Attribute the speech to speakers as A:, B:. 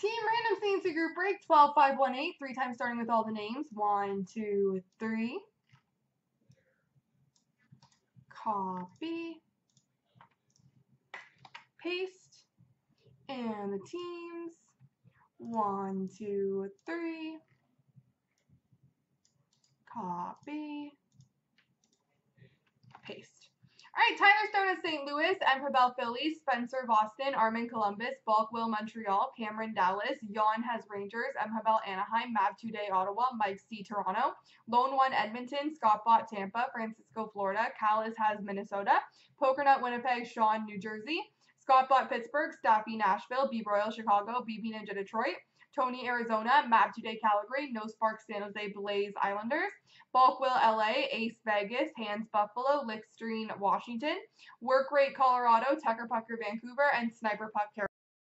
A: Team Random CNC Group Break 12518, three times starting with all the names. One, two, three. Copy. Paste. And the teams. One, two, three. Copy. Paste. All right, Tyler Stone of St. Louis, Emprabel Phillies, Spencer Boston, Armin Columbus, Bulkwell Montreal, Cameron Dallas, Yon has Rangers, Emhabel Anaheim, Mav Today Ottawa, Mike C Toronto, Lone One Edmonton, Scott Bot Tampa, Francisco Florida, Callis has Minnesota, Pokernut Winnipeg, Sean New Jersey, Scott Bot Pittsburgh, Staffy Nashville, B Royal Chicago, BB Ninja Detroit, Tony Arizona, Map Today Calgary, No Spark San Jose Blaze Islanders, Bulkwell LA, Ace Vegas, Hands Buffalo, Lickstream Washington, Work Rate Colorado, Tucker Pucker Vancouver, and Sniper Puck Carolina.